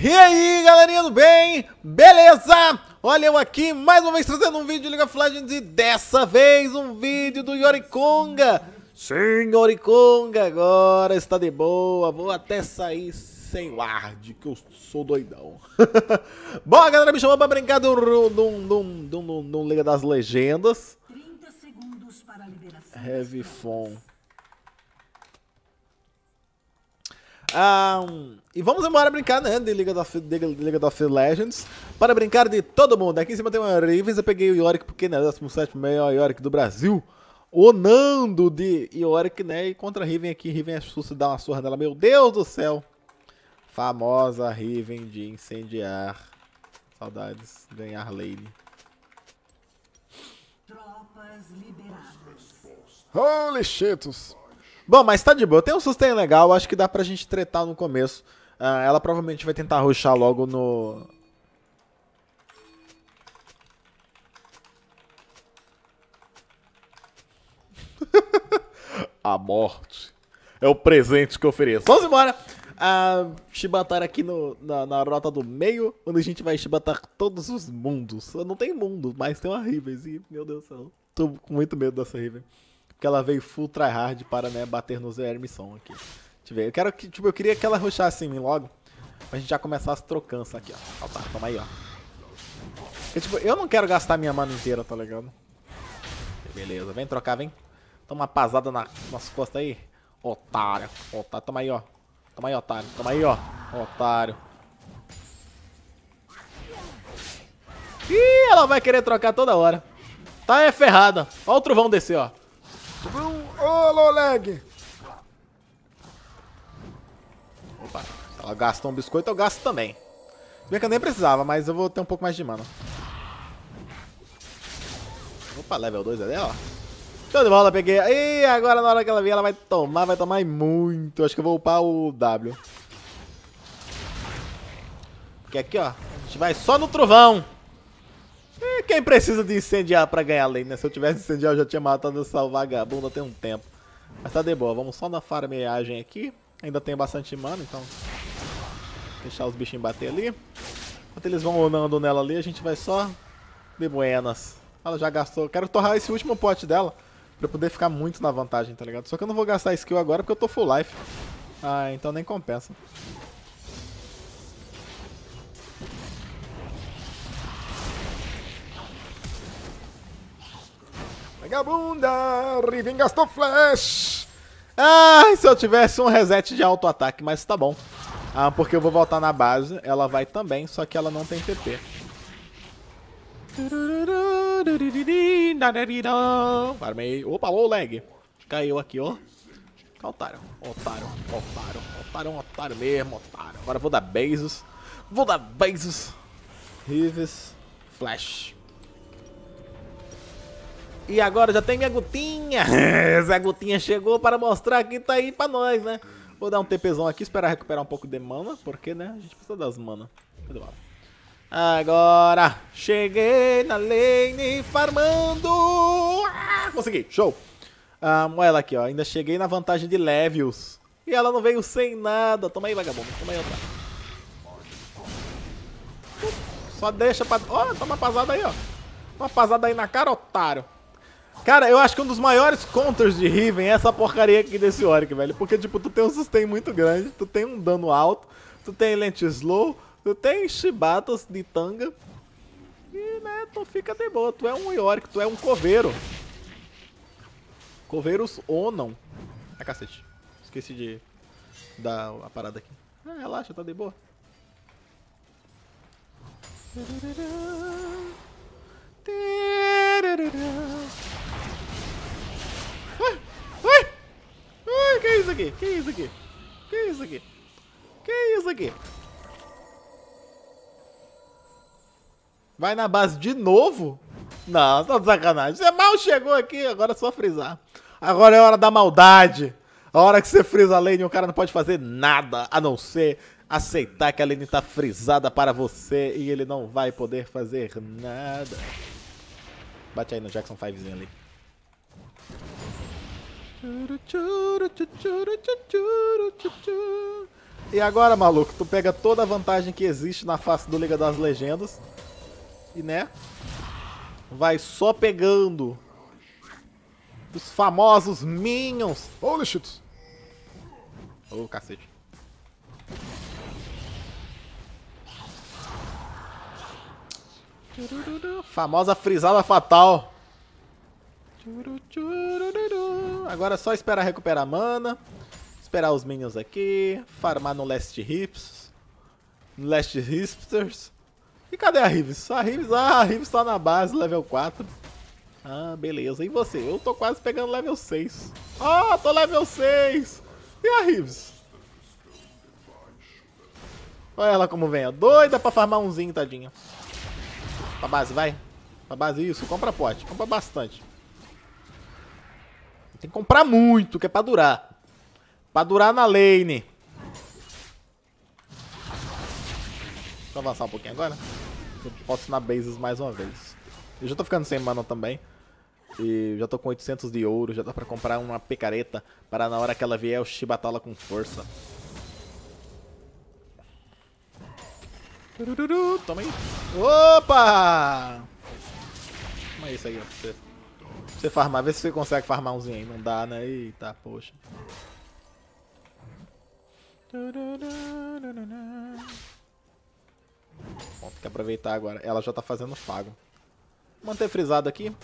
E aí, galerinha do bem? Beleza? Olha eu aqui mais uma vez trazendo um vídeo de League of Legends e dessa vez um vídeo do Yorikonga. Sim, Yorikonga, agora está de boa, vou até sair sem ward, que eu sou doidão. Bom, a galera me chamou pra brincar de um Liga das Legendas. 30 segundos para a liberação. Heavy Phone. Um, e vamos embora brincar, né, de Liga of, de Liga of Legends, para brincar de todo mundo. Aqui em cima tem uma Ravens, eu peguei o Yorick, porque, né, 17 melhor Yorick do Brasil. O Nando de Yorick, né, e contra a Riven aqui, Riven é susto dá uma surra nela, meu Deus do céu. Famosa Riven de incendiar. Saudades, ganhar lane. Tropas liberadas. Holy shitos. Bom, mas tá de boa. Tem um sustain legal, acho que dá pra gente tretar no começo. Uh, ela provavelmente vai tentar rushar logo no... A morte é o presente que eu ofereço. Vamos embora! Uh, chibatar aqui no, na, na, rota do meio, onde a gente vai chibatar todos os mundos. Não tem mundo, mas tem uma Riven. E, meu Deus do céu, tô com muito medo dessa Riven. Porque ela veio full tryhard para, né, bater no Zé Hermisson aqui. Deixa eu ver. Eu quero que, tipo, eu queria que ela rushasse em mim logo. Pra gente já começar as trocanças aqui, ó. Ó, tá, toma aí, ó. Porque, tipo, eu não quero gastar minha mana inteira, tá ligado? Beleza, vem trocar, vem. Toma uma pasada na, nas costas aí. Otário. Otário, toma aí, ó. Toma aí, otário. Toma aí, ó. Otário. Ih, ela vai querer trocar toda hora. Tá é ferrada. Ó o trovão descer, ó. Ô, Loleg! Opa, se ela gasta um biscoito, eu gasto também. Bem que eu nem precisava, mas eu vou ter um pouco mais de mana. Opa, level 2 ali, ó. Show de bola, peguei. E agora na hora que ela vir, ela vai tomar, vai tomar muito. Acho que eu vou upar o W. Porque aqui, ó, a gente vai só no trovão. E quem precisa de incendiar pra ganhar lane, né? Se eu tivesse incendiar, eu já tinha matado essa vagabunda tem um tempo. Mas tá de boa, vamos só na farmeagem aqui. Ainda tem bastante mana, então... Deixar os bichinhos bater ali. Enquanto eles vão olhando nela ali, a gente vai só de buenas. Ela já gastou. Quero torrar esse último pote dela pra poder ficar muito na vantagem, tá ligado? Só que eu não vou gastar skill agora porque eu tô full life. Ah, então nem compensa. Vagabunda! Riven gastou flash! Ai, se eu tivesse um reset de auto-ataque, mas tá bom. Ah, porque eu vou voltar na base, ela vai também, só que ela não tem TP. Farmei. Opa, o lag. Caiu aqui, ó. Otário, otário, otário, otário, otário mesmo, otário. Agora vou dar bases. Vou dar bases. Rives, flash. E agora já tem minha Gutinha. Essa Gutinha chegou para mostrar que tá aí pra nós, né? Vou dar um TPzão aqui, esperar recuperar um pouco de mana, porque, né, a gente precisa das mana. Agora, cheguei na lane farmando. Ah, consegui, show. Ah, ela aqui, ó, ainda cheguei na vantagem de levels. E ela não veio sem nada. Toma aí, vagabundo, toma aí outra. Só deixa pra... Ó, oh, toma uma pasada aí, ó. Uma pasada aí na cara, otário. Cara, eu acho que um dos maiores counters de Riven é essa porcaria aqui desse Oric, velho. Porque, tipo, tu tem um sustain muito grande, tu tem um dano alto, tu tem lente slow, tu tem chibatas de tanga. E, né, tu fica de boa. Tu é um Yorick, tu é um coveiro. Coveiros Onon. Ah, cacete. Esqueci de dar a parada aqui. Ah, relaxa, tá de boa. Isso aqui? Que isso aqui? Que isso aqui? Que isso aqui? Vai na base de novo? Não, tá de sacanagem. Você mal chegou aqui, agora é só frisar. Agora é hora da maldade. A hora que você frisa a lane, o cara não pode fazer nada a não ser aceitar que a lane tá frisada para você e ele não vai poder fazer nada. Bate aí no Jackson 5 ali. E agora, maluco, tu pega toda a vantagem que existe na face do Liga das Legendas. E, né? Vai só pegando os famosos Minions. Holy shit. Ô, oh, cacete. Famosa frisada fatal. Agora é só esperar recuperar mana. Esperar os minions aqui. Farmar no Last Hips. No Last Hipsters. E cadê a Rives? A Rives, ah, a Rives tá na base, level 4. Ah, beleza. E você? Eu tô quase pegando level 6. Ah, tô level 6. E a Rives? Olha ela como vem. Doida pra farmar umzinho, tadinha. Pra base, vai. Pra base, isso. Compra pote. Compra bastante. Tem que comprar muito, que é pra durar. Pra durar na lane. Deixa eu avançar um pouquinho agora. Eu posso ir na bases mais uma vez. Eu já tô ficando sem mana também. E já tô com 800 de ouro. Já dá pra comprar uma picareta. Para na hora que ela vier, eu chibatá-la com força. Toma aí. Opa! Toma isso aí, ó. Você farmar. Vê se você consegue farmar umzinho aí. Não dá, né? Eita, poxa. Bom, tem que aproveitar agora. Ela já tá fazendo fago. Manter frisado aqui.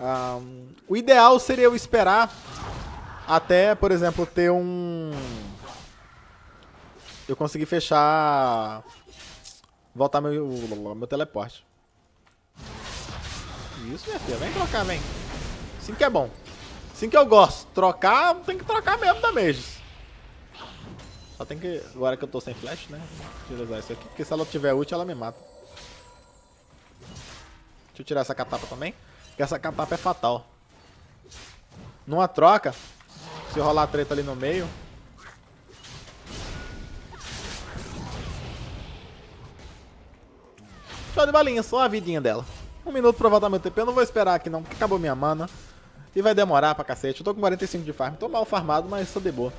Um, o ideal seria eu esperar até, por exemplo, ter um... Eu conseguir fechar voltar meu, meu teleporte. Isso, minha filha. Vem trocar, vem. Assim que é bom. Assim que eu gosto. Trocar, tem que trocar mesmo da Mages. Só tem que... Agora que eu tô sem flash, né? Utilizar isso aqui. Porque se ela tiver ult, ela me mata. Deixa eu tirar essa catapa também. Porque essa catapa é fatal. Numa troca, se rolar treta ali no meio, Show de balinha, só a vidinha dela. Um minuto pra voltar meu TP, eu não vou esperar aqui não, porque acabou minha mana. E vai demorar pra cacete. Eu tô com 45 de farm, tô mal farmado, mas tô de boa.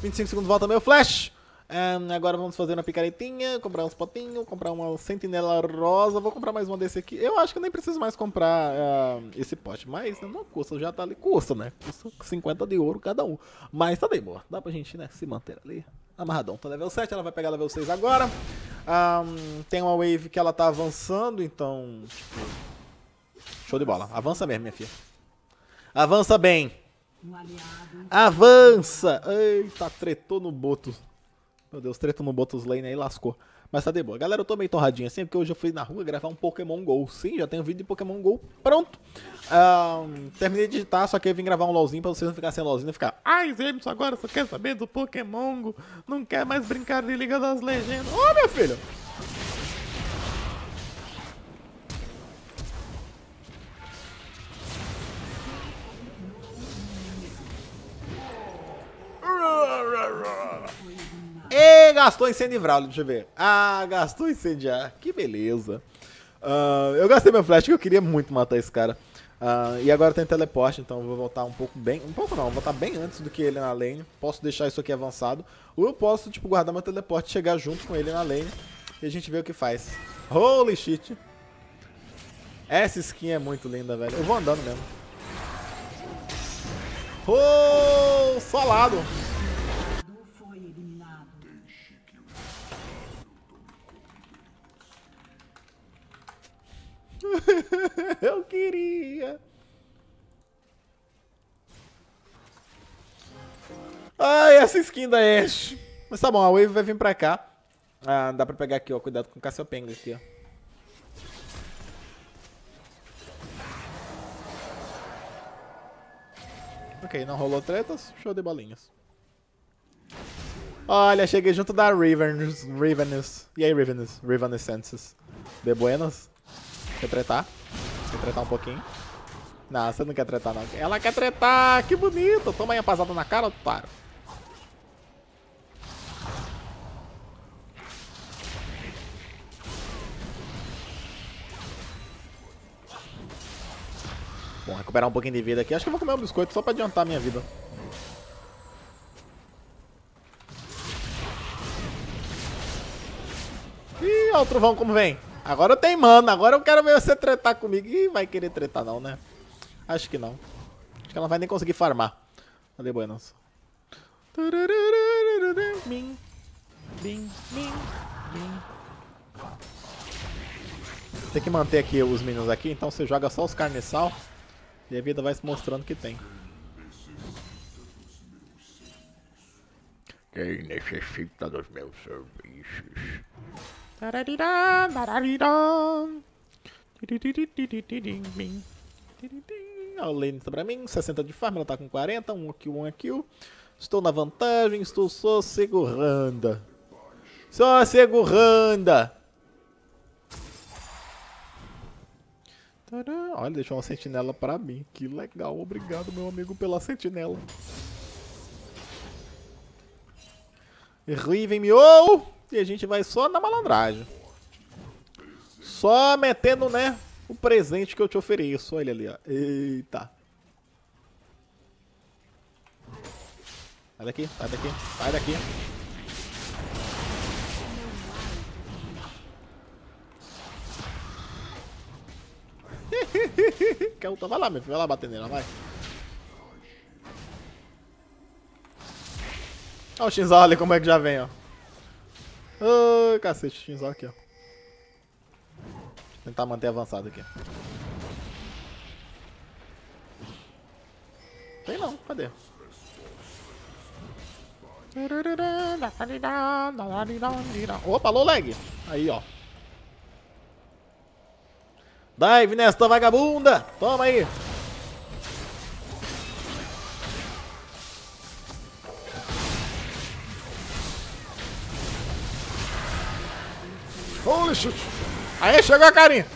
25 segundos volta meu flash. Um, agora vamos fazer uma picaretinha, comprar uns potinhos, comprar uma sentinela rosa. Vou comprar mais uma desse aqui. Eu acho que eu nem preciso mais comprar uh, esse pote, mas não custa, já tá ali. Custa, né? Custa 50 de ouro cada um. Mas tá de boa, dá pra gente né, se manter ali amarradão. Tá level 7, ela vai pegar level 6 agora. Um, tem uma wave que ela tá avançando, então. Tipo, show de bola. Avança mesmo, minha filha. Avança bem. Avança! Eita, tretou no boto. Meu Deus, tretou no Botos Lane aí, lascou. Mas tá de boa. Galera, eu tô meio torradinho assim, porque hoje eu fui na rua gravar um Pokémon GO. Sim, já tenho vídeo de Pokémon GO pronto. Terminei de digitar, só que eu vim gravar um LOLzinho pra vocês não ficarem sem LOLzinho e ficar. Ai, Jameson, agora só quer saber do Pokémon GO. Não quer mais brincar de Liga das Legendas. Ô, oh, meu filho! Gastou incendivral, deixa eu ver. Ah, gastou incendiar. Que beleza. Uh, eu gastei meu flash que eu queria muito matar esse cara. Uh, e agora tem teleporte, então eu vou voltar um pouco bem. Um pouco não, vou voltar bem antes do que ele na lane. Posso deixar isso aqui avançado. Ou eu posso, tipo, guardar meu teleporte chegar junto com ele na lane. E a gente vê o que faz. Holy shit. Essa skin é muito linda, velho. Eu vou andando mesmo. Oh, solado. Eu queria. Ai, essa skin da Ash. Mas tá bom, a Wave vai vir pra cá. Ah, dá pra pegar aqui, ó. Cuidado com o Cassiopenga aqui, ó. Ok, não rolou tretas. Show de bolinhas. Olha, cheguei junto da Ravenous. Ravenous. E aí, Ravenous? Ravenescences. De buenas? Quer tretar? Quer tretar um pouquinho? Não, você não quer tretar não. Ela quer tretar! Que bonito! Toma aí a pasada na cara, otário. Bom, recuperar um pouquinho de vida aqui. Acho que eu vou comer um biscoito só pra adiantar a minha vida. Ih, olha o trovão como vem. Agora eu tenho mana, agora eu quero ver você tretar comigo. Ih, vai querer tretar não, né? Acho que não. Acho que ela vai nem conseguir farmar. Cadê Buenos? Bim, bim, bim, bim. Tem que manter aqui os minions aqui, então você joga só os carniçal e a vida vai se mostrando que tem. Quem necessita dos meus serviços? Tararirá, tararirá. Olha o Lane pra mim, 60 de farm, ela tá com 40, 1 kill, 1 kill. Estou na vantagem, estou só segurando. Só segurando. Tadã, Olha, deixou uma sentinela pra mim. Que legal, obrigado meu amigo pela sentinela. Riven miou! E a gente vai só na malandragem. Só metendo, né, o presente que eu te ofereço. Olha ali, ó. Eita. Sai daqui, sai daqui, sai daqui. Quer lutar? Vai lá, meu filho. Vai lá bater nela, vai. Olha o Shinzo ali como é que já vem, ó. Ai, cacete, Shinzo aqui, ó. Tentar manter avançado aqui. Tem não, cadê? Opa, alô, lag. Aí, ó. Dive nesta vagabunda. Toma aí. Holy shit! Aí, chegou a carinha.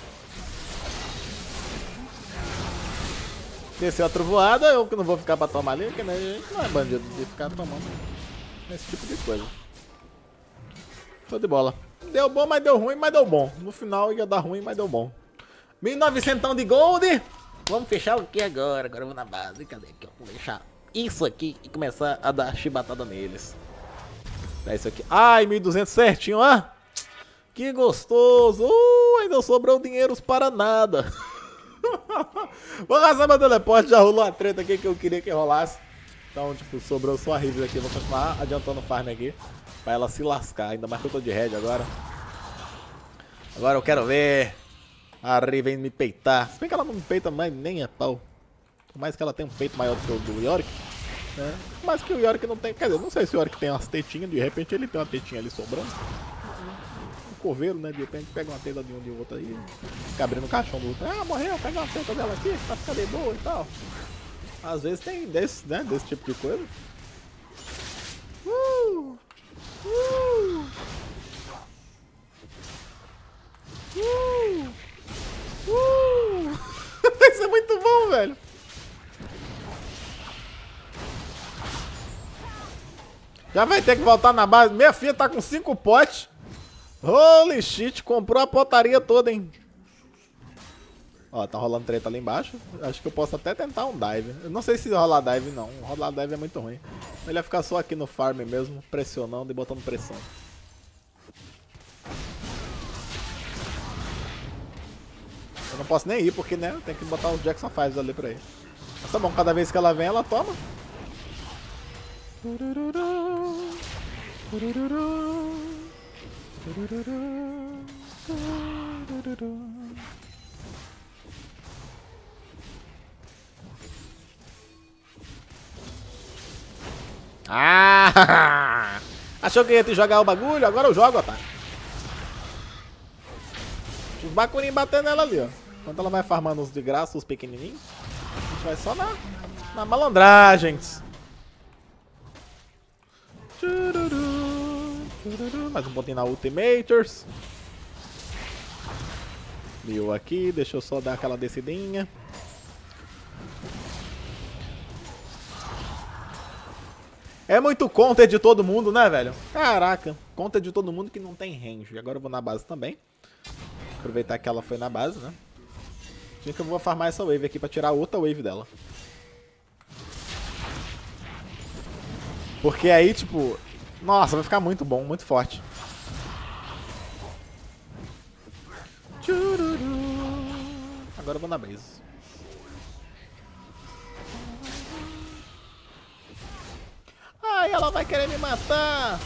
Desceu a trovoada, eu que não vou ficar pra tomar ali, porque né, a gente não é bandido de ficar tomando esse tipo de coisa. Show de bola. Deu bom, mas deu ruim, mas deu bom. No final ia dar ruim, mas deu bom. 1900 de gold. Vamos fechar o que agora? Agora eu vou na base. Cadê aqui? Vou deixar isso aqui e começar a dar chibatada neles. Dá isso aqui. Ai, 1200 certinho, ó. Que gostoso. Uh, ainda sobrou dinheiros para nada. Vou gastar meu teleporte. Já rolou a treta aqui que eu queria que rolasse. Então, tipo, sobrou só a Rives aqui. Vou continuar adiantando o farm aqui. Pra ela se lascar. Ainda mais que eu tô de red agora. Agora eu quero ver. A Riven me peitar. Se bem que ela não me peita mais nem a pau. Por mais que ela tenha um peito maior do que o do Yorick. Né? Mas que o Yorick não tem. Quer dizer, não sei se o Yorick tem umas tetinhas. De repente ele tem uma tetinha ali sobrando. Coveiro, né? De repente pega uma teta de um de outro aí. Fica abrindo o caixão do outro. Ah, morreu, pega uma teta dela aqui. Pra ficar de boa e tal. Às vezes tem desse, né? Desse tipo de coisa. Uh! Uh! Uh! Uh! Isso é muito bom, velho. Já vai ter que voltar na base. Minha filha tá com cinco potes. Holy shit, comprou a potaria toda, hein? Ó, tá rolando treta ali embaixo. Acho que eu posso até tentar um dive. Eu não sei se rolar dive, não. Rolar dive é muito ruim. Ele vai ficar só aqui no farm mesmo, pressionando e botando pressão. Eu não posso nem ir, porque, né, tem que botar os Jackson 5 ali pra ir. Mas tá bom, cada vez que ela vem, ela toma. Ah! Achou que ia te jogar o bagulho? Agora eu jogo, otário. Os bacurinhos batendo nela ali, ó. Enquanto ela vai farmando os de graça, os pequenininhos, a gente vai só na, na malandragem. Tchururu. Mais um pontinho na Ultimators. Mil aqui, deixa eu só dar aquela descidinha. É muito conta de todo mundo, né, velho? Caraca, conta de todo mundo que não tem range. Agora eu vou na base também. Aproveitar que ela foi na base, né? Acho que eu vou farmar essa wave aqui pra tirar outra wave dela. Porque aí, tipo... Nossa, vai ficar muito bom, muito forte. Agora eu vou na base. Ai, ela vai querer me matar!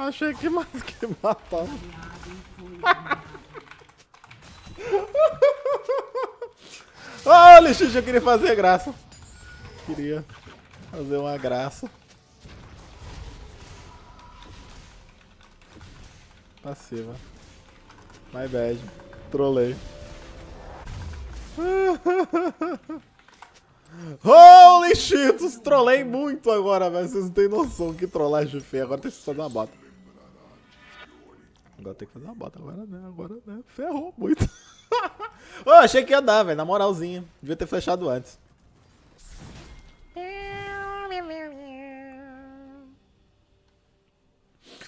Achei que mais que matar. Olha, Xuxa, eu queria fazer graça. Queria fazer uma graça. Passiva. My bad. Trolei. Holy Cheetos! Trolei muito agora, velho. Vocês não têm noção que trollagem feia. Agora tem que fazer uma bota. Agora tem que fazer uma bota. Agora, né? Agora, né? Ferrou muito. Ô, achei que ia dar, velho. Na moralzinha. Devia ter flechado antes.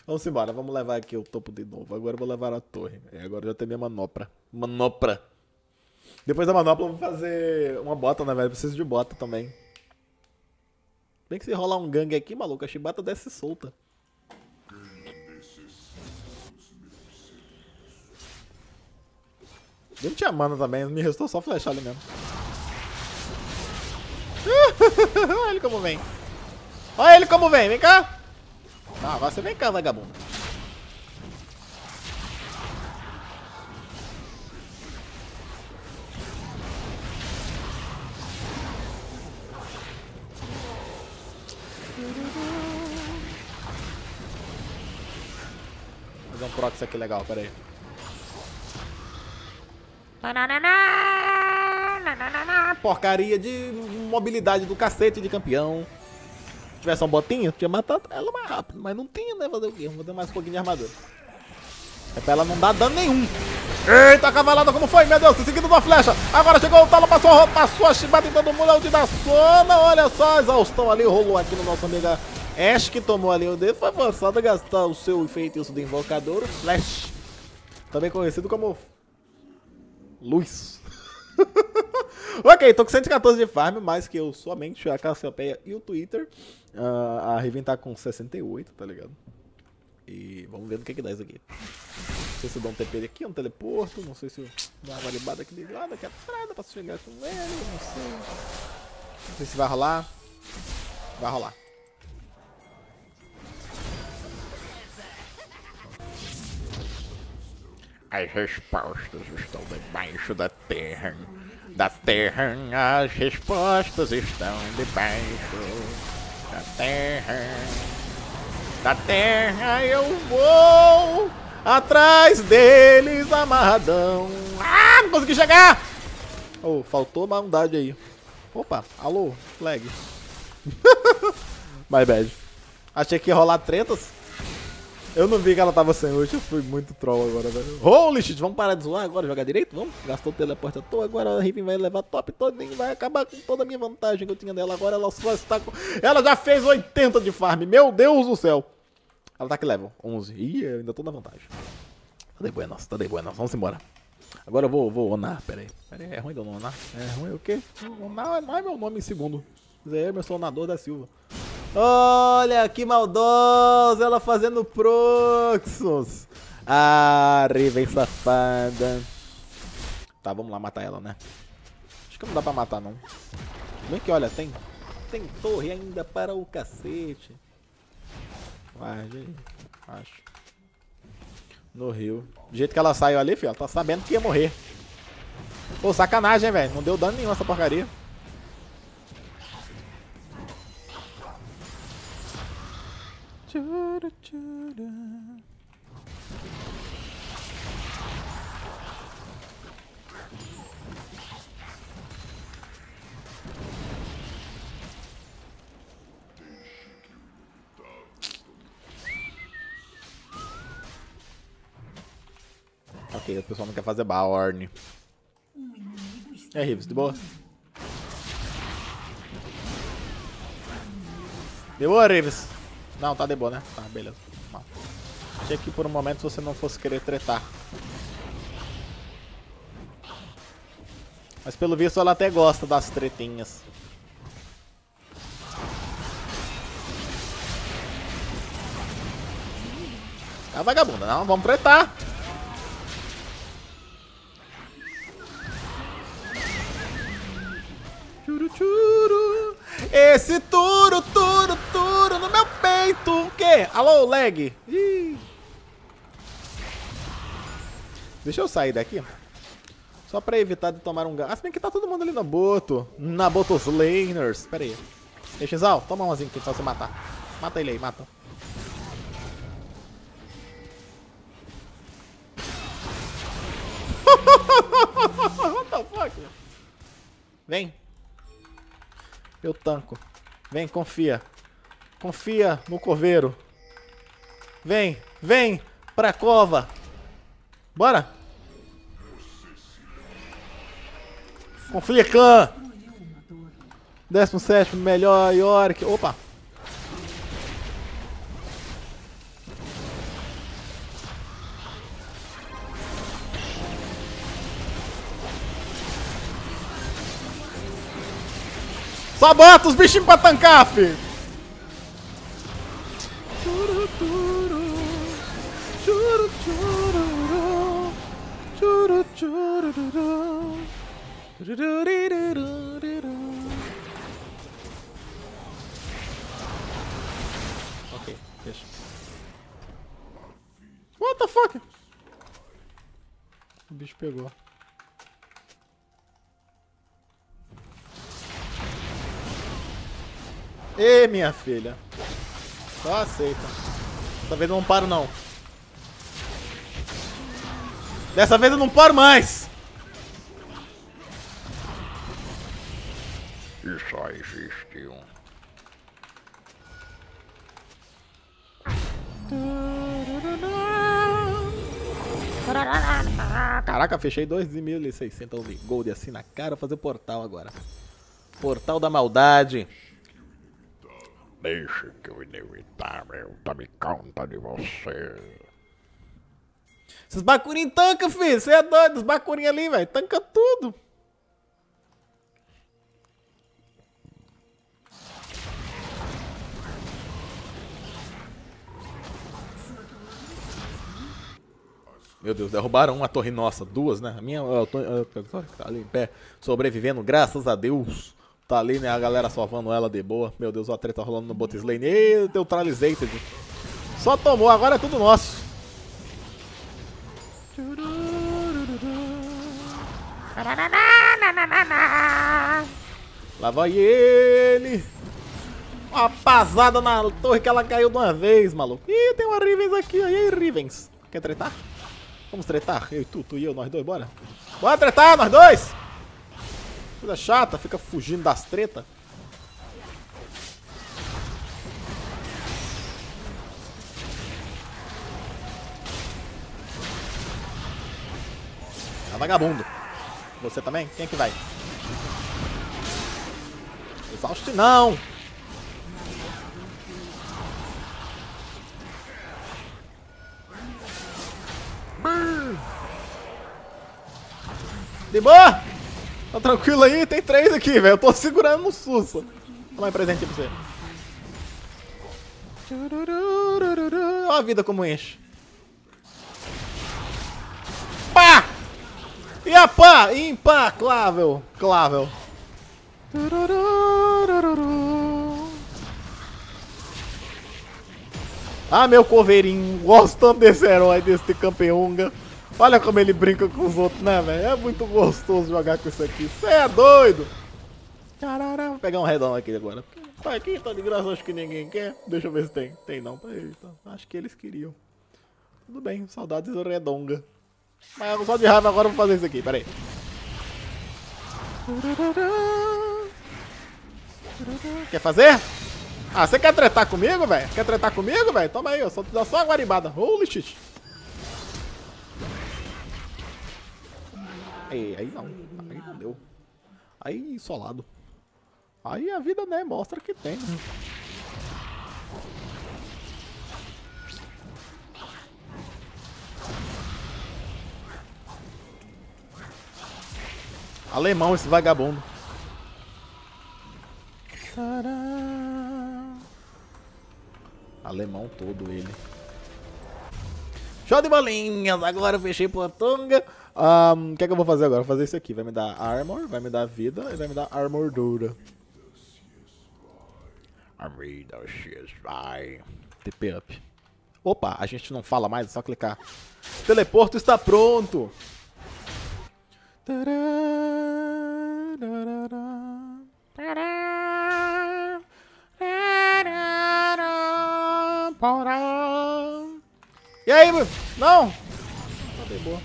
Vamos embora, vamos levar aqui o topo de novo. Agora eu vou levar a torre. É, agora já tem minha manopra. Manopra. Depois da manopla eu vou fazer uma bota, né, velho? Preciso de bota também. Bem que se rolar um gangue aqui, maluco, a chibata desce solta. Ele tinha mana também, me restou só flechar ali mesmo. Olha ele como vem. Olha ele como vem, vem cá. Ah, agora você vem cá, vagabundo. Fazer um proxy aqui legal, peraí. Porcaria de mobilidade do cacete de campeão. Se tivesse um botinho, tinha matado ela mais rápido. Mas não tinha, né? Fazer o quê? Vou dar mais um pouquinho de armadura. É pra ela não dar dano nenhum. Eita, a cavalada, como foi? Meu Deus, seguindo uma flecha. Agora chegou o talo, passou, passou a chibata em todo mundo. É o de da zona. Olha só, a exaustão ali rolou aqui no nosso amigo Ash, que tomou ali o dedo. Foi forçado a gastar o seu feitiço do invocador, Flash. Também conhecido como Luz. ok, tô com 114 de farm, mais que eu somente, a Cassiopeia e o Twitter. Uh, a Riven tá com 68, tá ligado? E vamos ver no que que dá isso aqui. Não sei se eu dou um TP aqui, um teleporto, não sei se eu dou uma varibada aqui de lado, aqui atrás, dá pra chegar com ele, não sei. Não sei se vai rolar. Vai rolar. As respostas estão debaixo da terra. Da terra, as respostas estão debaixo da terra. Da terra eu vou atrás deles amarradão. Ah, não consegui chegar! Oh, faltou maldade aí. Opa, alô, flag. My bad. Achei que ia rolar tretas. Eu não vi que ela tava sem ult, eu fui muito troll agora, velho. Holy shit, vamos parar de zoar agora, jogar direito? Vamos? Gastou o teleporte à toa, agora a Riven vai levar top todo e vai acabar com toda a minha vantagem que eu tinha dela. Agora ela só está com... Ela já fez 80 de farm, meu Deus do céu. Ela tá que level? 11. Ih, eu ainda tô na vantagem. Tá de buenas, tá de buenas, vamos embora. Agora eu vou, vou onar, pera aí. Pera aí, é ruim de eu não onar? É ruim o quê? Onar não é meu nome em segundo. Zé Emerson Onador da Silva. Olha que maldosa ela fazendo proxos. Ah, Riven safada. Tá, vamos lá matar ela, né? Acho que não dá pra matar, não. Bem que, olha, tem, tem torre ainda para o cacete. Vai, acho. No rio. Do jeito que ela saiu ali, filho, ela tá sabendo que ia morrer. Pô, sacanagem, velho. Não deu dano nenhum essa porcaria. Tchura, tchura. Ok, o pessoal não quer fazer Baorn. É, Rives, de boa? De boa, Rives? Não, tá de boa, né? Tá, beleza. Não. Achei que por um momento você não fosse querer tretar. Mas pelo visto ela até gosta das tretinhas. A vagabunda, não, vamos tretar. Alô, lag? Ih. Deixa eu sair daqui. Só pra evitar de tomar um gás. Ah, se bem que tá todo mundo ali na Boto. Na Botos Laners. Pera aí. Ei, Xizal, toma umzinho aqui pra você matar. Mata ele aí, mata. What the fuck? Vem. Eu tanco. Vem, confia. Confia no coveiro. Vem, vem pra cova. Bora. Confia, clã. 17 melhor Yorick. Opa. Só bota os bichinhos pra tancar, filho. Ok, deixa. What the fuck? O bicho pegou. Ê, minha filha. Só aceita. Dessa vez eu não paro, não. Dessa vez eu não paro mais. E só existe um. Caraca, fechei 2.600 gold assim na cara. Vou fazer o portal agora. Portal da maldade. Deixa que o inevitável tome conta de você. Esses bacurinhos tanca, filho. Você é doido. Os bacurinhos ali, velho. Tanca tudo. Meu Deus, derrubaram uma torre nossa, duas, né? A minha, eu tô- tá ali em pé, sobrevivendo, graças a Deus. Tá ali, né? A galera salvando ela de boa. Meu Deus, a treta rolando no bot lane. E neutralizei. Só tomou, agora é tudo nosso. Lá vai ele. Uma pasada na torre que ela caiu de uma vez, maluco. Ih, tem uma Rivens aqui. E aí, Rivens? Quer tretar? Vamos tretar? Eu e tu, tu e eu, nós dois, bora? Bora tretar, nós dois! Coisa chata, fica fugindo das tretas. É vagabundo. Você também? Quem é que vai? Exauste não! De boa? Tá tranquilo aí? Tem três aqui, velho. Eu tô segurando no susto. Toma aí presente pra você. Olha a vida como enche. E a pá! Impá! Clável! Clável! Ah, meu coveirinho, gosto tanto desse herói, desse campeonga. Olha como ele brinca com os outros, né, velho? É muito gostoso jogar com isso aqui. Você é doido? Vou pegar um redão aqui agora. Tá aqui, tá de graça, acho que ninguém quer. Deixa eu ver se tem. Tem não, tá aí. Tá. Acho que eles queriam. Tudo bem, saudades do redonga. Mas só de raiva agora eu vou fazer isso aqui, peraí. Quer fazer? Ah, você quer tretar comigo, velho? Quer tretar comigo, velho? Toma aí, eu só dou só uma guaribada. Holy shit. Aí, aí não. Aí não deu. Aí solado. Aí a vida, né, mostra que tem. né? Alemão esse vagabundo. Alemão todo ele. Show de bolinhas! Agora eu fechei. Um, o que é que eu vou fazer agora? Vou fazer isso aqui. Vai me dar armor, vai me dar vida e vai me dar armor dura. TP up. Opa, a gente não fala mais, é só clicar. Teleporto está pronto! E aí? Não! Tá bem boa.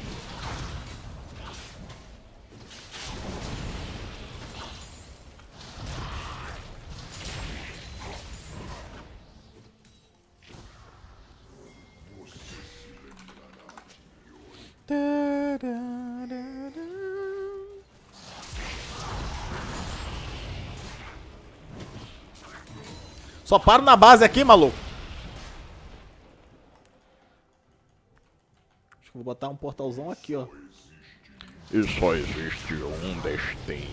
Só paro na base aqui, maluco. Acho que vou botar um portalzão aqui, ó. E só existe um destino.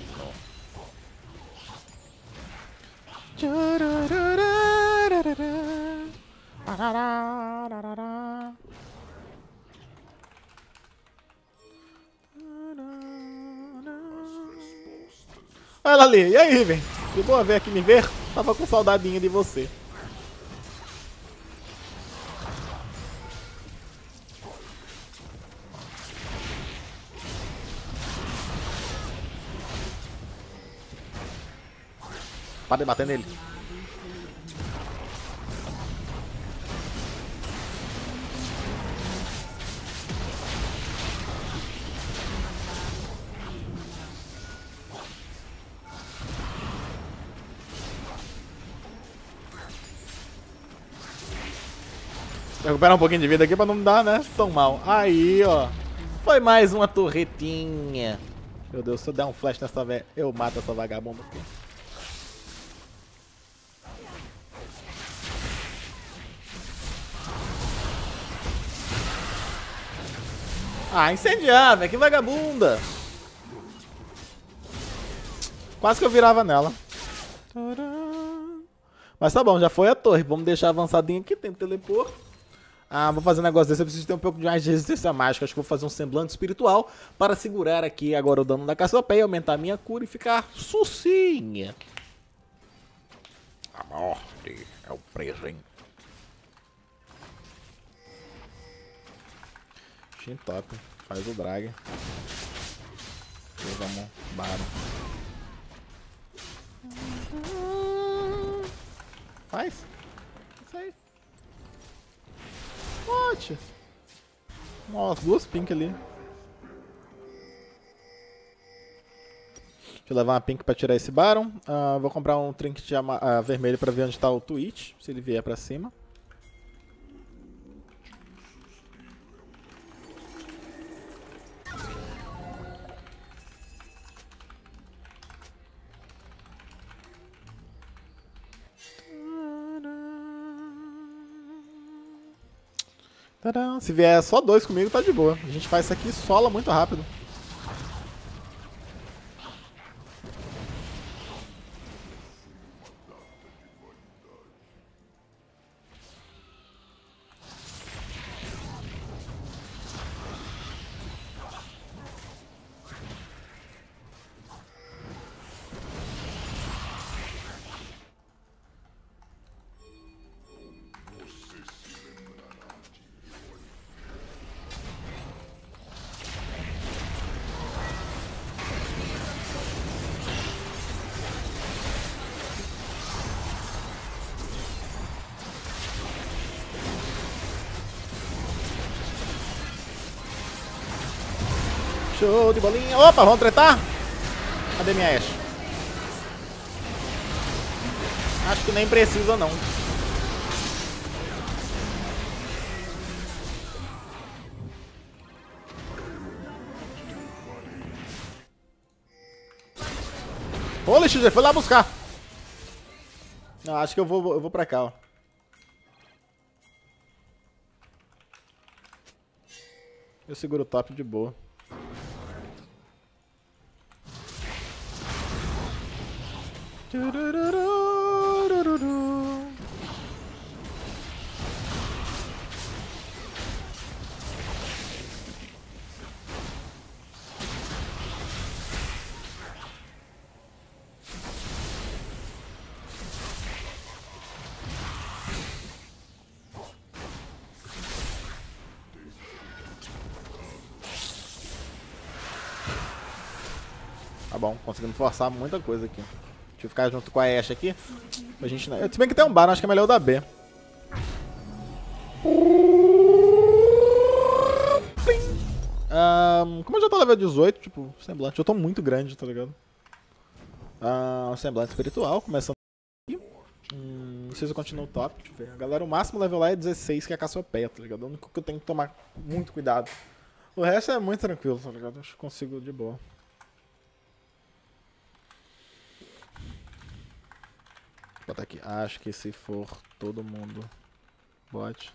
Olha ela ali. E aí, Riven? De boa ver aqui me ver? Tava com saudadinha de você. Para de bater nele. Recuperar um pouquinho de vida aqui pra não dar, né? Tão mal. Aí, ó. Foi mais uma torretinha. Meu Deus, se eu der um flash nessa velha, eu mato essa vagabunda aqui. Ah, incendiar, velho. Que vagabunda. Quase que eu virava nela. Mas tá bom, já foi a torre. Vamos deixar avançadinho aqui. Tem teleport. Ah, vou fazer um negócio desse. Eu preciso ter um pouco de mais de resistência mágica. Acho que vou fazer um semblante espiritual para segurar aqui agora o dano da Cassiopeia, aumentar a minha cura e ficar sucinha. A morte é o presente. Shin top. Faz o drag. E vamos Baron. Faz. Isso aí. What? Nossa, duas pink ali. Deixa eu levar uma pink pra tirar esse Baron. Ah, vou comprar um trinket ah, vermelho pra ver onde tá o Twitch, se ele vier pra cima. Se vier só dois comigo, tá de boa. A gente faz isso aqui sola muito rápido. Bolinha. Opa, vamos tretar? Cadê minha Ashe? Acho que nem precisa não. Ô, Lixo, foi lá buscar. Não, acho que eu vou, eu vou pra cá, ó. Eu seguro o top de boa. Bom, conseguimos forçar muita coisa aqui. Deixa eu ficar junto com a Ashe aqui. A gente não... Se bem que tem um Baron, acho que é melhor o da B. Ahn, como eu já tô level 18, tipo, semblante, eu tô muito grande, tá ligado? Ah, semblante espiritual, começando aqui. Hum, não sei se eu continuo top, deixa eu ver. Galera, o máximo level lá é 16, que é a Cassiopeia, tá ligado? É o único que eu tenho que tomar muito cuidado. O resto é muito tranquilo, tá ligado? Acho que consigo de boa. Botar aqui. Acho que se for todo mundo bot.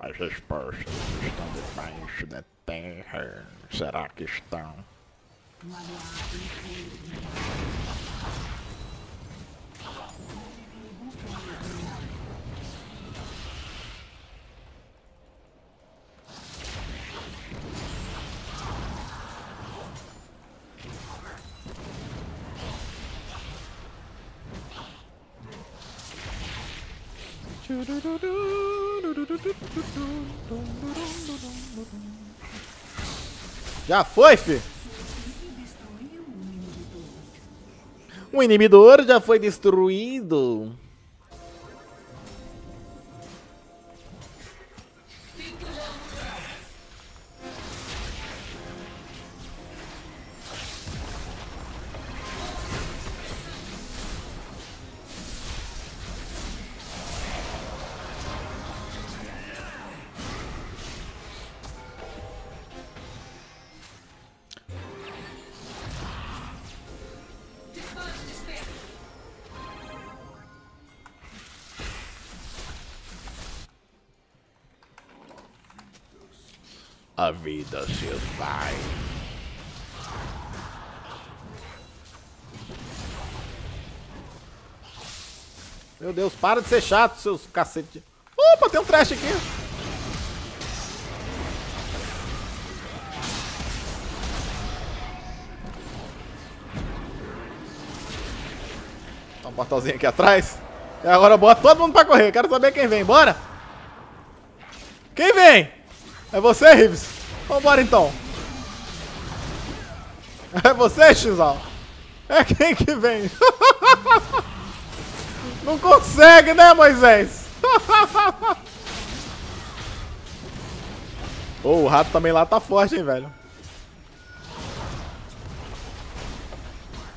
As respostas estão debaixo da terra. Será que estão? Já foi, fi? Um inibidor já foi destruído. A vida se vai. Meu Deus, para de ser chato, seus cacete. Opa, tem um trash aqui. Um portalzinho aqui atrás. E agora bota todo mundo pra correr. Quero saber quem vem. Bora! Quem vem? É você, Rives? Vambora então. É você, Xizal? É quem que vem? Não consegue, né, Moisés? oh, o rato também lá tá forte, hein, velho.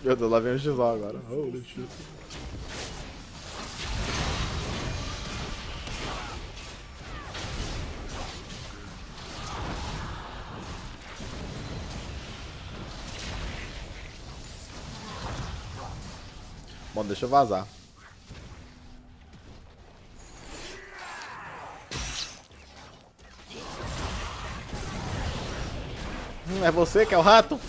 Meu Deus, lá vem o Xizal agora. Holy shit. Bom, deixa eu vazar. Hum, é você que é o rato?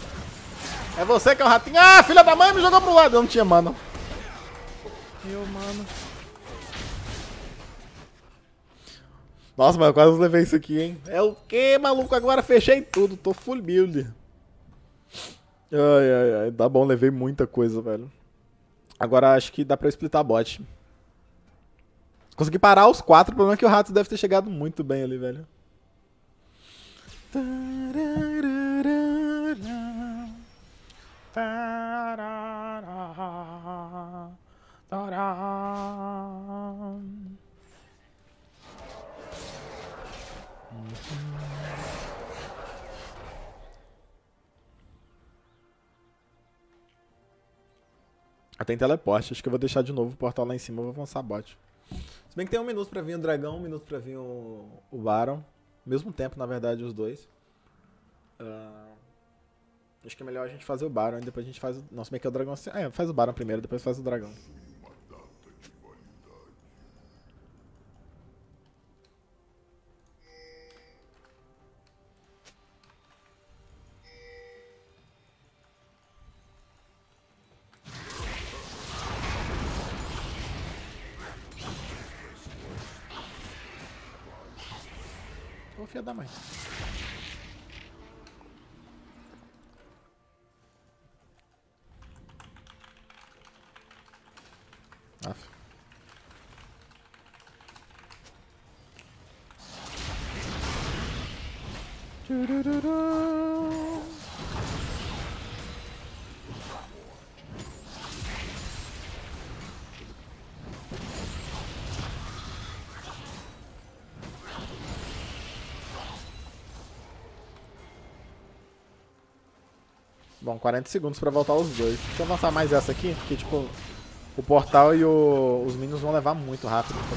É você que é o ratinho. Ah, filha da mãe me jogou pro lado. Eu não tinha mana. Eu, mano. Nossa, mas eu quase levei isso aqui, hein? É o que, maluco? Agora fechei tudo. Tô full build. Ai, ai, ai. Tá bom, levei muita coisa, velho. Agora acho que dá pra splitar bot. Consegui parar os quatro, o problema é que o rato deve ter chegado muito bem ali, velho. Tem teleporte, acho que eu vou deixar de novo o portal lá em cima, vou avançar bot. Se bem que tem um minuto pra vir o dragão, um minuto pra vir o, o Baron. Mesmo tempo, na verdade, os dois. Ah, acho que é melhor a gente fazer o Baron e depois a gente faz o... Se bem que é o dragão... assim- É, faz o Baron primeiro, depois faz o dragão. Ô filha da mãe. Bom, 40 segundos pra voltar os dois. Deixa eu avançar mais essa aqui, porque tipo, o portal e o- os minions vão levar muito rápido, tá?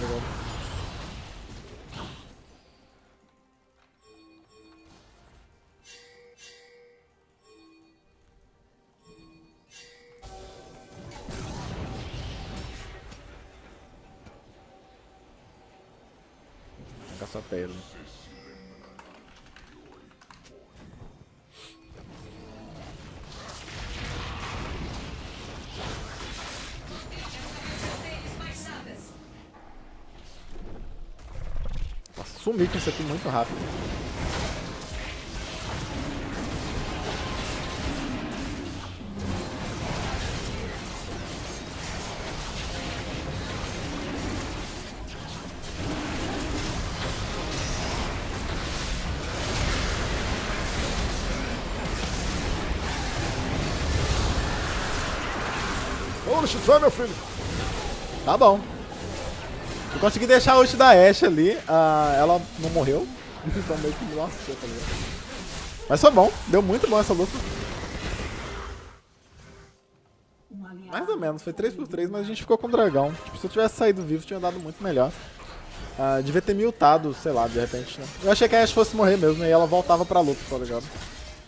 Muito rápido. Ô, Luxifan, meu filho. Tá bom. Eu consegui deixar a ult da Ashe ali. ah, ela não morreu. Então meio que lascou, tá ligado? Mas foi bom. Deu muito bom essa luta. Mais ou menos. Foi 3x3, mas a gente ficou com o dragão. Tipo, se eu tivesse saído vivo, tinha dado muito melhor. Ah, devia ter miltado, sei lá, de repente. Né? Eu achei que a Ashe fosse morrer mesmo e ela voltava pra luta, tá ligado?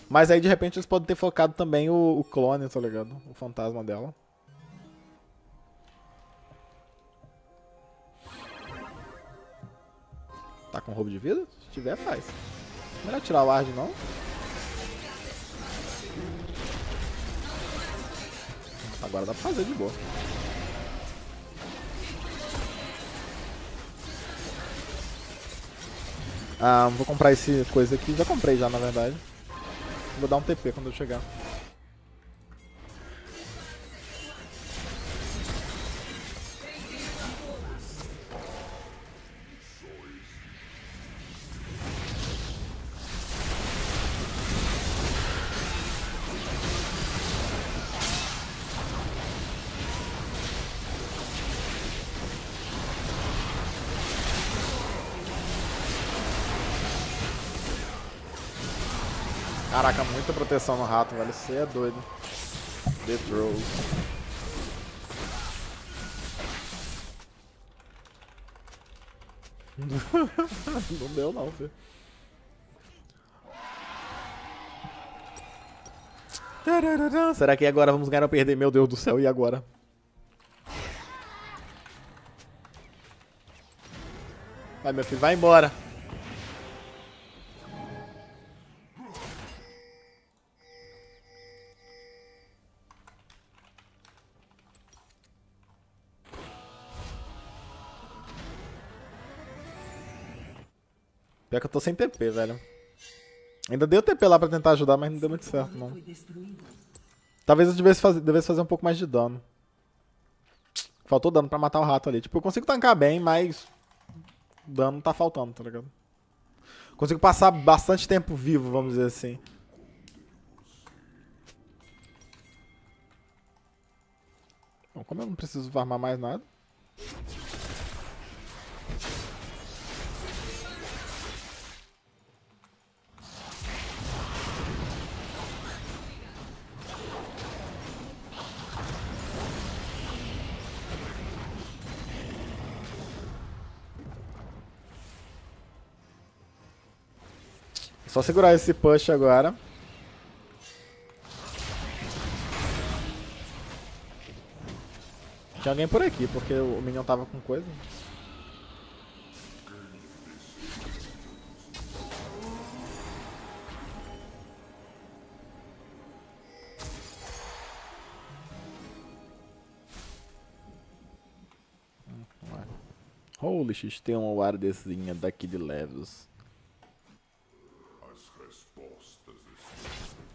Mas aí, de repente, eles podem ter focado também o, o clone, tá ligado? O fantasma dela. Tá com roubo de vida? Se tiver, faz. Melhor tirar o ward, não? Agora dá pra fazer de boa. Ah, vou comprar esse coisa aqui. Já comprei já, na verdade. Vou dar um TP quando eu chegar. Proteção no rato, velho. Você é doido. The Rose. não deu não, filho. Será que agora vamos ganhar ou perder? Meu Deus do céu, e agora? Vai, meu filho, vai embora. Tô sem TP, velho. Ainda dei o TP lá pra tentar ajudar, mas não deu muito certo, não. Talvez eu devesse fazer, devesse fazer um pouco mais de dano. Faltou dano pra matar o rato ali. Tipo, eu consigo tancar bem, mas... Dano tá faltando, tá ligado? Consigo passar bastante tempo vivo, vamos dizer assim. Bom, como eu não preciso farmar mais nada... Só segurar esse push agora. Tinha alguém por aqui, porque o Minion tava com coisa. Holy shit, tem uma wardezinha daqui de Leves respostas estão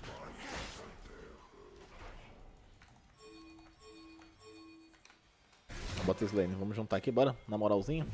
debaixo da terra. Bota slane, vamos juntar aqui, bora? Na moralzinha.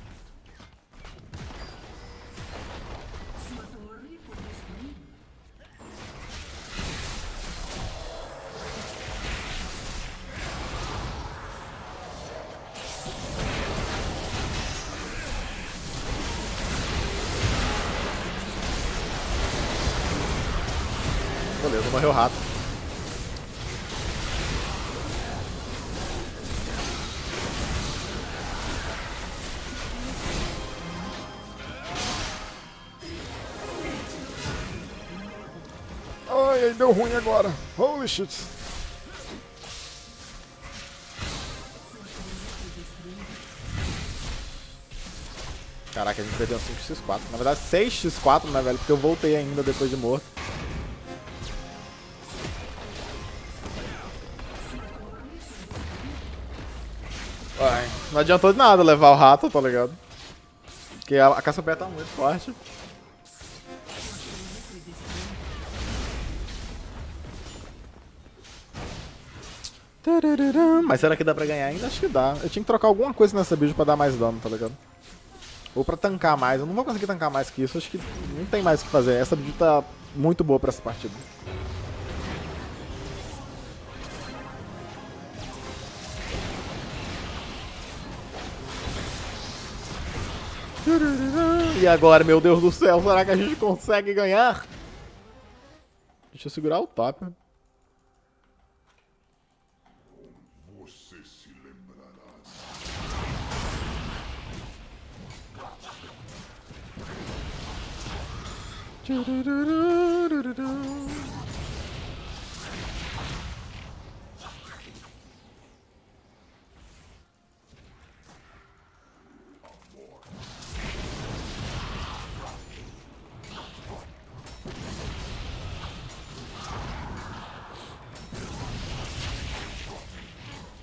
Agora. Holy shit. Caraca, a gente perdeu um 5x4. Na verdade, 6x4, né, velho? Porque eu voltei ainda depois de morto. Uai, não adiantou de nada levar o rato, tá ligado? Porque a, a caça tá muito forte. Mas será que dá pra ganhar ainda? Acho que dá. Eu tinha que trocar alguma coisa nessa build pra dar mais dano, tá ligado? Ou pra tancar mais. Eu não vou conseguir tancar mais que isso. Acho que não tem mais o que fazer. Essa build tá muito boa pra essa partida. E agora, meu Deus do céu, será que a gente consegue ganhar? Deixa eu segurar o top.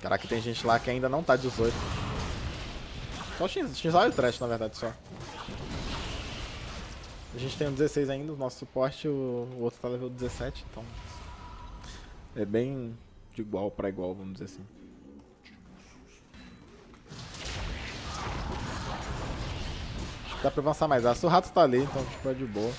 Caraca, tem gente lá que ainda não tá 18. Só o Shinzal e o Trash, na verdade, só. A gente tem um 16 ainda, o nosso suporte, o, o outro tá level 17, então... É bem de igual pra igual, vamos dizer assim. Dá pra avançar mais. Ah, se o rato tá ali, então tipo, é de boa.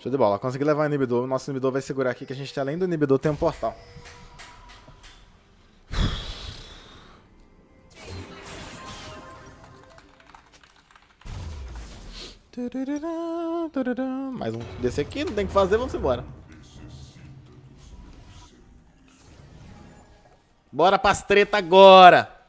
Show de bola. Consegui levar o inibidor. Nosso inibidor vai segurar aqui, que a gente além do inibidor, tem um portal. Mais um desse aqui, não tem o que fazer, vamos embora. Bora pras treta agora!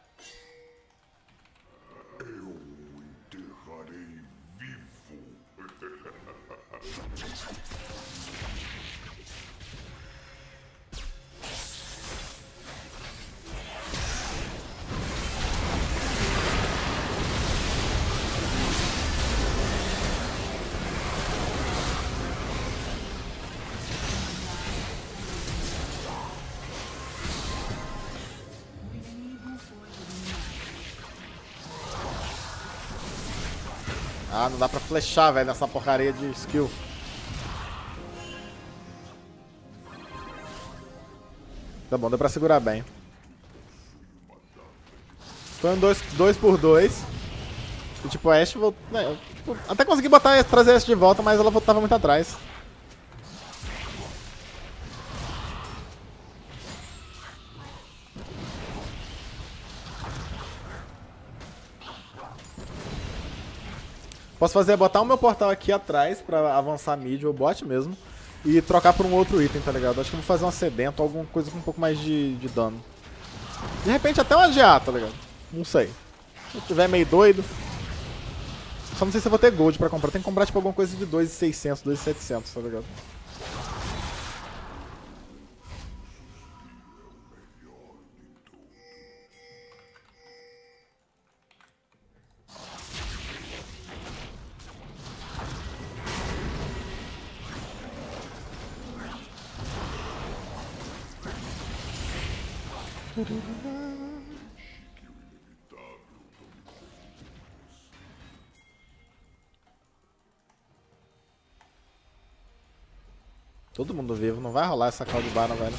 Dá pra flechar, velho, nessa porcaria de skill. Tá bom, deu pra segurar bem. Foi um 2 dois, dois por 2. E tipo, a Ashe. Né, tipo, até consegui botar, trazer a Ashe de volta, mas ela voltava muito atrás. Posso fazer é botar o meu portal aqui atrás pra avançar mid ou bot mesmo. E trocar por um outro item, tá ligado? Acho que vou fazer um sedento, alguma coisa com um pouco mais de, de dano. De repente até um AGA, tá ligado? Não sei. Se eu tiver meio doido. Só não sei se eu vou ter gold pra comprar. Tem que comprar tipo alguma coisa de 2.600, 2.700, tá ligado? Todo mundo vivo, não vai rolar essa call de bar, não, velho.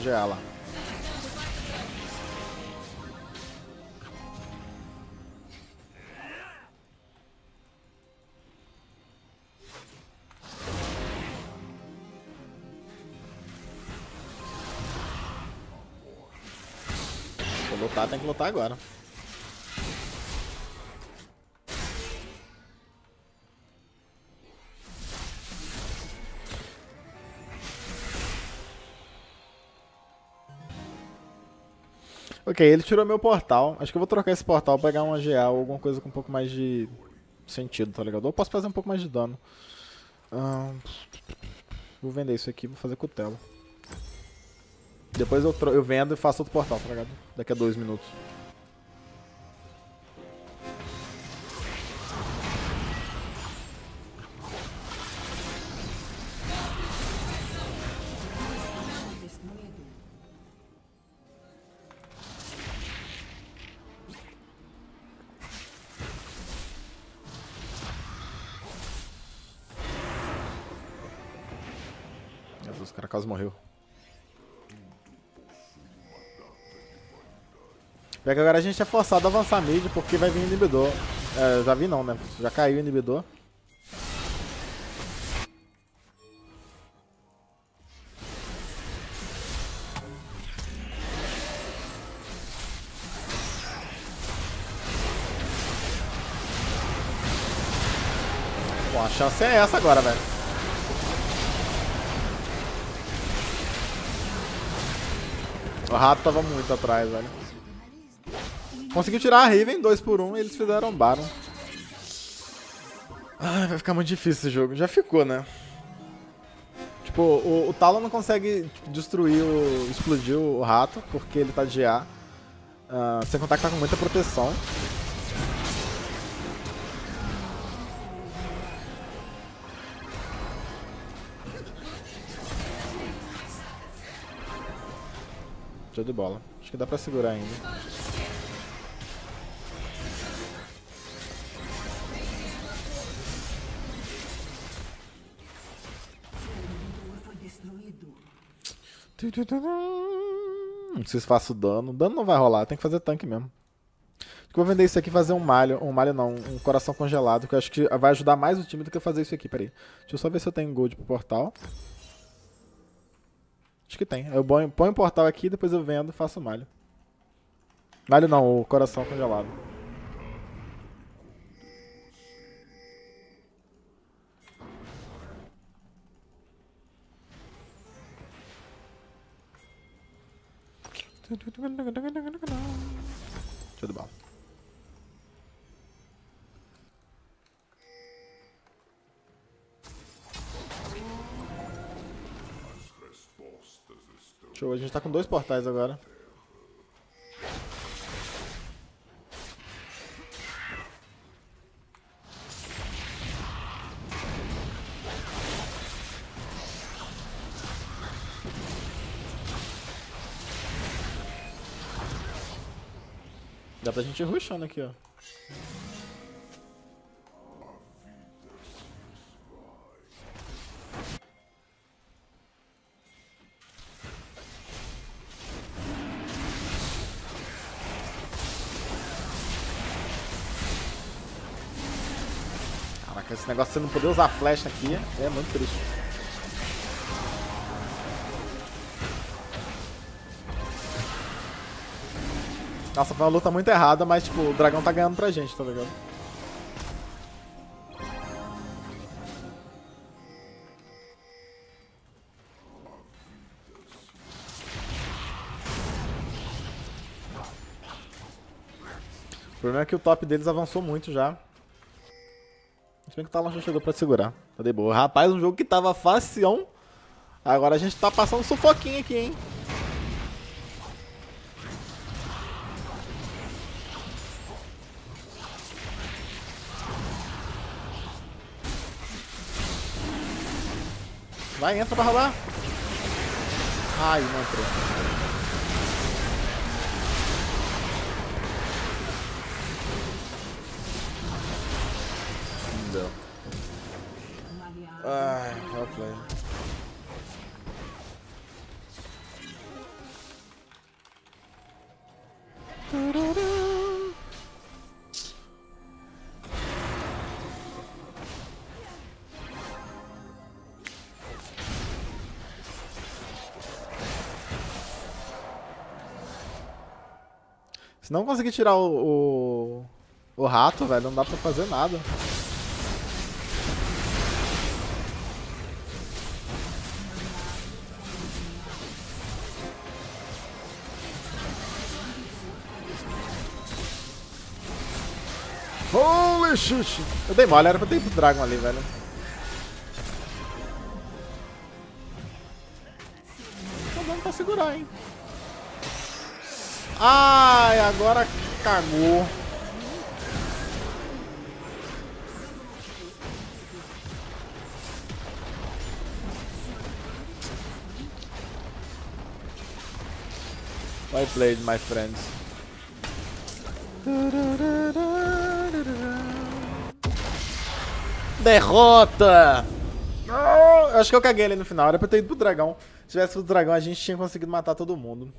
GA lá. Se lutar, tem que lutar agora. Ele tirou meu portal. Acho que eu vou trocar esse portal pegar uma GA ou alguma coisa com um pouco mais de sentido, tá ligado? Ou posso fazer um pouco mais de dano. Vou vender isso aqui, vou fazer cutelo. Depois eu, eu vendo e faço outro portal, tá ligado? Daqui a dois minutos. Pior que agora a gente é forçado a avançar mid porque vai vir inibidor. É, já vi não, né? Já caiu o inibidor. Bom, a chance é essa agora, velho. O rato tava muito atrás, velho. Conseguiu tirar a Riven 2 por 1 e eles fizeram Baron. Ai, vai ficar muito difícil esse jogo. Já ficou, né? Tipo, o, o Talon não consegue destruir o. explodir o rato, porque ele tá de A. Ah, sem contar que tá com muita proteção. Show de bola. Acho que dá pra segurar ainda. Não sei se faço dano. Dano não vai rolar, tem que fazer tanque mesmo. Acho que vou vender isso aqui e fazer um malho. Um malho não, um coração congelado, que eu acho que vai ajudar mais o time do que eu fazer isso aqui. Peraí. Deixa eu só ver se eu tenho gold pro portal. Acho que tem. Eu ponho, ponho o portal aqui, depois eu vendo e faço malho. Malho não, o coração congelado. De bola. Show, a gente tá com dois portais agora. Dá pra gente ir rushando aqui, ó. Caraca, esse negócio de você não poder usar flecha aqui é muito triste. Nossa, foi uma luta muito errada, mas tipo, o dragão tá ganhando pra gente, tá ligado? O problema é que o top deles avançou muito já. Se bem que o Talon chegou pra segurar. Tá de boa. Rapaz, um jogo que tava facião. Agora a gente tá passando sufoquinho aqui, hein? Vai, entra pra roubar. Ai, não entrou. Não Ai, well play. Se não conseguir tirar o, o, o rato, velho, não dá pra fazer nada. Holy shit! Eu dei mole, era pra ter ido pro Dragon ali, velho. Tá dando pra segurar, hein. Ai, agora cagou. Well played, my friends. Derrota! Eu acho que eu caguei ali no final. Era pra eu ter ido pro dragão. Se tivesse pro dragão, a gente tinha conseguido matar todo mundo.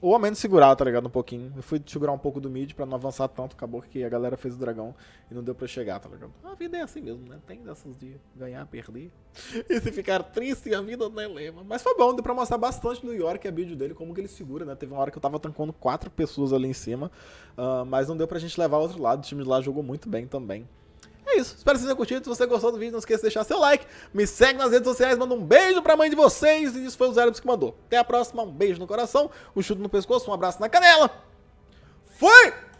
Ou ao menos segurar, tá ligado? Um pouquinho. Eu fui segurar um pouco do mid pra não avançar tanto. Acabou que a galera fez o dragão e não deu pra chegar, tá ligado? A vida é assim mesmo, né? Tem dessas de ganhar, perder. E se ficar triste, a vida não é lema. Mas foi bom, deu pra mostrar bastante no York a build dele, como que ele segura, né? Teve uma hora que eu tava tancando quatro pessoas ali em cima. ah, mas não deu pra gente levar ao outro lado. O time de lá jogou muito bem também. É isso. Espero que vocês tenham curtido. Se você gostou do vídeo, não esqueça de deixar seu like. Me segue nas redes sociais. Manda um beijo pra mãe de vocês. E isso foi o Zerobs que mandou. Até a próxima. Um beijo no coração. Um chute no pescoço. Um abraço na canela. Fui!